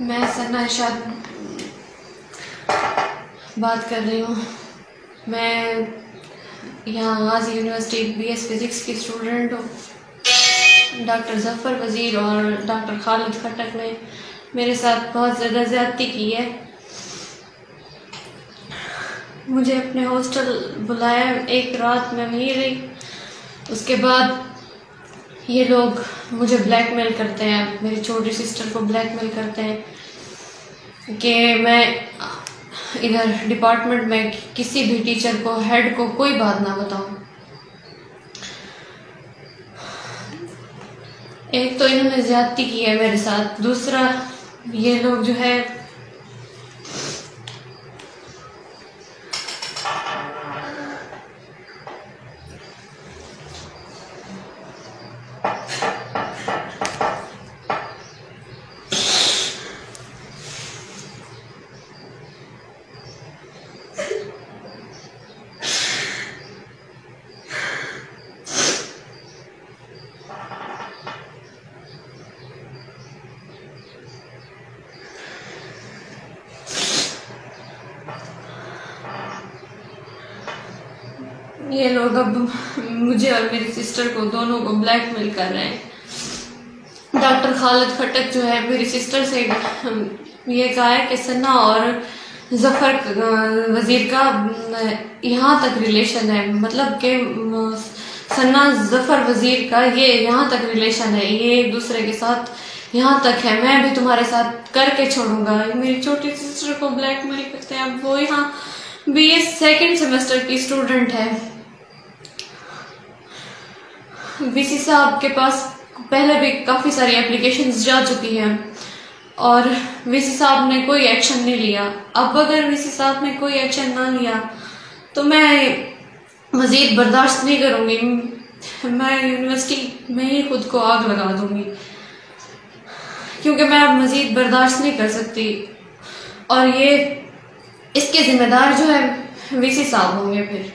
मैं सना इरशाद बात कर रही हूँ। मैं यहाँ गाजी यूनिवर्सिटी बीएस फिज़िक्स की स्टूडेंट हूँ। डॉक्टर जफ़र वज़ीर और डॉक्टर खालिद खटक ने मेरे साथ बहुत ज़्यादा ज़्यादती की है। मुझे अपने हॉस्टल बुलाया, एक रात में वहीं रही। उसके बाद ये लोग मुझे ब्लैकमेल करते हैं, मेरी छोटी सिस्टर को ब्लैकमेल करते हैं कि मैं इधर डिपार्टमेंट में किसी भी टीचर को हेड को कोई बात ना बताऊँ। एक तो इन्होंने ज़्यादती की है मेरे साथ, दूसरा ये लोग जो है ये लोग अब मुझे और मेरी सिस्टर को दोनों को ब्लैकमेल कर रहे हैं। डॉक्टर खालिद खटक जो है, मेरी सिस्टर से ये कहा है कि सन्ना और जफ़र वज़ीर का यहाँ तक रिलेशन है। मतलब कि सन्ना, जफ़र, वज़ीर का ये यहाँ तक रिलेशन है। ये एक दूसरे के साथ यहाँ तक है। मैं भी तुम्हारे साथ करके छोड़ूँगा। मेरी छोटी सिस्टर को ब्लैकमेल करते हैं। अब वो यहाँ बी एस सेकेंड सेमेस्टर की स्टूडेंट है। वीसी साहब के पास पहले भी काफ़ी सारी एप्लीकेशंस जा चुकी हैं। और वीसी साहब ने कोई एक्शन नहीं लिया। अब अगर वीसी साहब ने कोई एक्शन ना लिया तो मैं मज़ीद बर्दाश्त नहीं करूँगी। मैं यूनिवर्सिटी में ही खुद को आग लगा दूँगी। क्योंकि मैं अब मज़ीद बर्दाश्त नहीं कर सकती। और ये, इसके ज़िम्मेदार जो है वीसी साहब होंगे फिर।